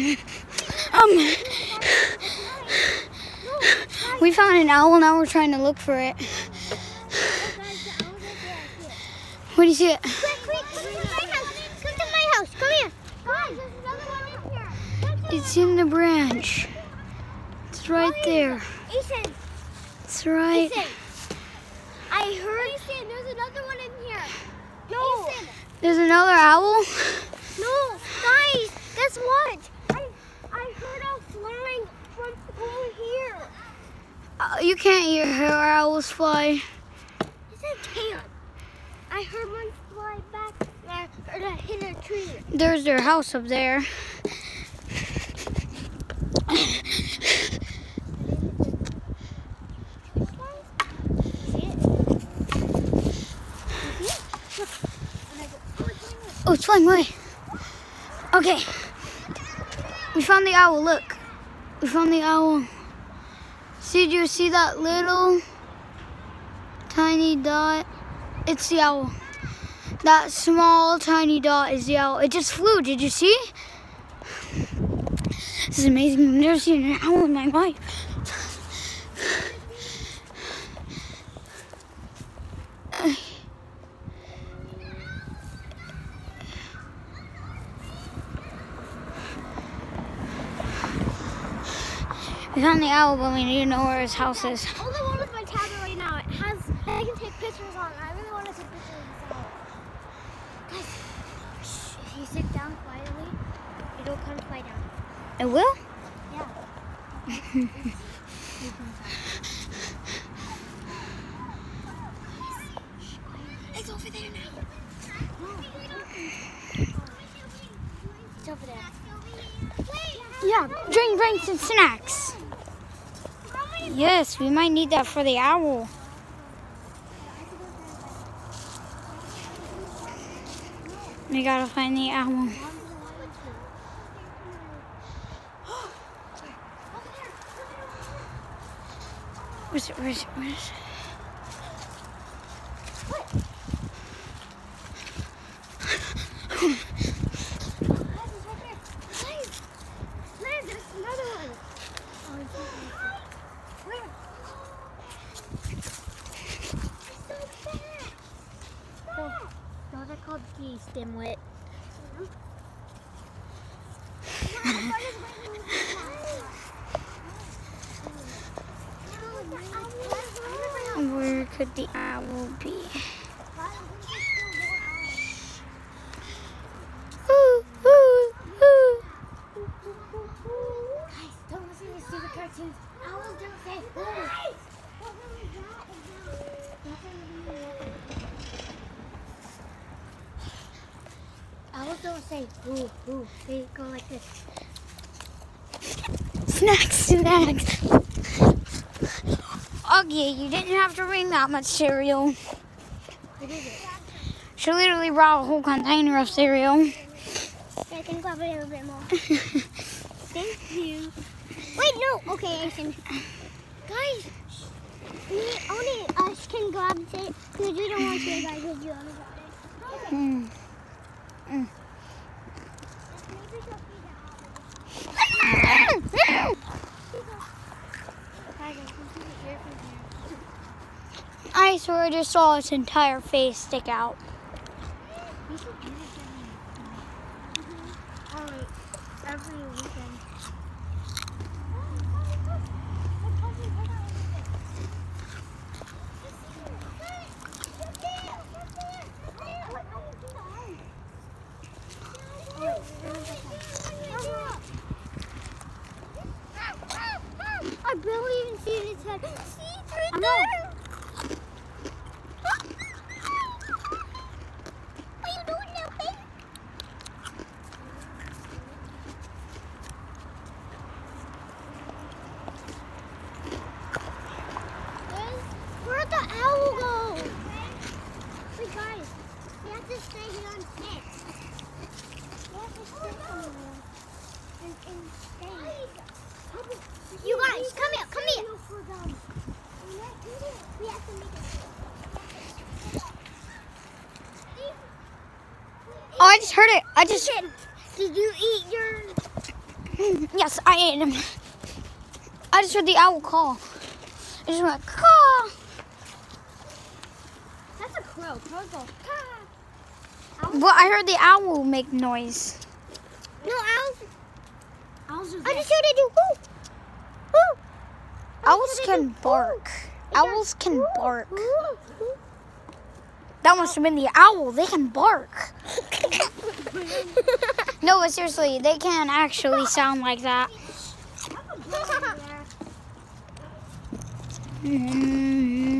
Um, we found an owl. Now we're trying to look for it. Where do you see it? Quick, quick, come to my house. Come to my house. Come here. It's in the branch. It's right there. Ethan, It's right. Ethan. I heard. Ethan, there's another one in here. No. Ethan. There's another owl. No, guys, guess what? I I heard a flying from over here. Uh, you can't hear her owls fly. It's a can. I heard one fly back there or that hit a tree. There's their house up there. Oh, it's flying away. Okay. We found the owl. Look. We found the owl. See, do you see that little tiny dot? It's the owl. That small tiny dot is the owl. It just flew. Did you see? This is amazing. I've never seen an owl in my life. We found the owl, but we need to know where his house is. All the one with my tablet right now, it has, I can take pictures on. it. I really want to take pictures of this owl. Guys, if you sit down quietly, it'll come fly down. It will? Yeah. It's over there now. It's over there. Yeah, drink drinks and snacks. Yes, we might need that for the owl. We gotta find the owl. Where's it? Where's it? Where's it? Those dimwit. Where could the owl be? Ooh, ooh, ooh. Guys, don't listen to stupid cartoons. Owls don't say boo. Don't say boo, boo. They go like this. Snacks, snacks. Okay, you didn't have to bring that much cereal. What is it? She literally brought a whole container of cereal. I can grab a little bit more. Thank you. Wait, no. Okay, Aiden. Guys, me only us can grab it because we don't want to, guys. Because you only got it. Hmm. Mm. Guys, I can see the hair from here. I just saw its entire face stick out. We should do this every, every weekend. I barely even see its head. See, it's right there. What are you doing now, babe? Where'd the owl go? Wait, guys, we have to stay here and sit. We have to sit somewhere and, and stay. You guys, come here, come here. We have to make it. Oh, I just heard it. I just. Did you eat your Yes, I ate him. I just heard the owl call. It just went caw. That's a crow. Crows go. Caw. Well, I heard the owl make noise. No, owls. Owls are I just heard it do. Woo. Owls can bark. Owls can bark. That must have been the owl. They can bark. No, but seriously, they can actually sound like that. Mm-hmm.